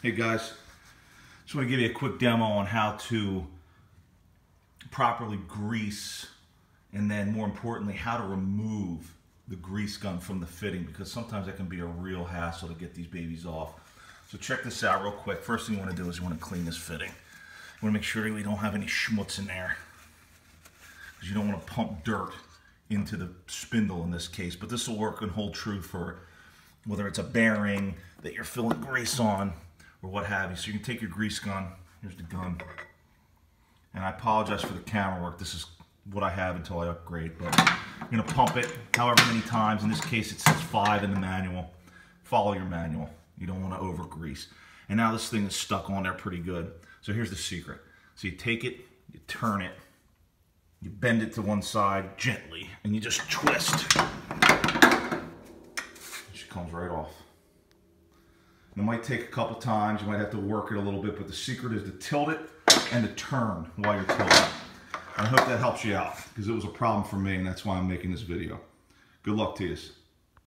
Hey guys, just want to give you a quick demo on how to properly grease and then more importantly how to remove the grease gun from the fitting because sometimes that can be a real hassle to get these babies off. So check this out real quick. First thing you want to do is you want to clean this fitting. You want to make sure we don't have any schmutz in there because you don't want to pump dirt into the spindle in this case. But this will work and hold true for whether it's a bearing that you're filling grease on or what have you. So you can take your grease gun, here's the gun, and I apologize for the camera work. This is what I have until I upgrade, but I'm gonna pump it however many times. In this case, it says five in the manual. Follow your manual. You don't wanna over grease. And now this thing is stuck on there pretty good. So here's the secret. So you take it, you turn it, you bend it to one side gently, and you just twist. It comes right off. It might take a couple times, you might have to work it a little bit, but the secret is to tilt it and to turn while you're tilting. I hope that helps you out because it was a problem for me and that's why I'm making this video. Good luck to you.